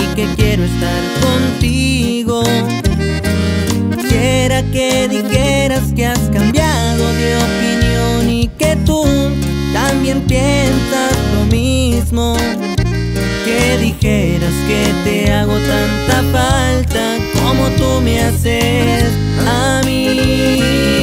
y que quiero estar contigo. Quisiera que dijeras que has cambiado de opinión y que tú también piensas lo mismo. Que dijeras que te hago tanta falta como tú me haces a mí.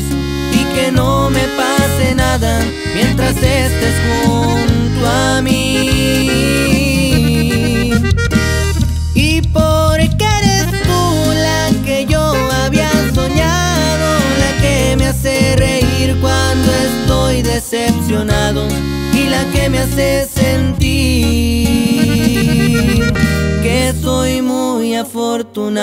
Y que no me pase nada mientras estés junto a mí. Y porque eres tú la que yo había soñado, la que me hace reír cuando estoy decepcionado y la que me hace sentir que soy muy afortunado.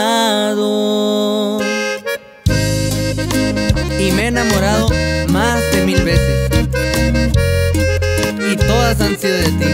Y me he enamorado más de mil veces. Y todas han sido de ti.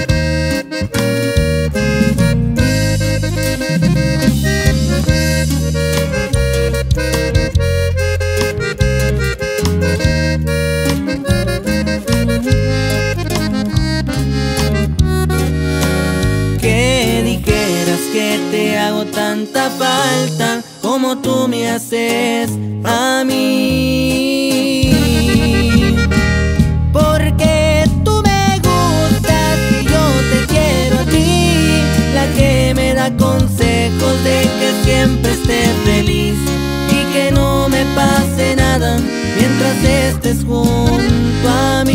Que dijeras que te hago tanta falta como tú me haces a mí. Porque tú me gustas y yo te quiero a ti, la que me da consejos de que siempre esté feliz y que no me pase nada mientras estés junto a mí.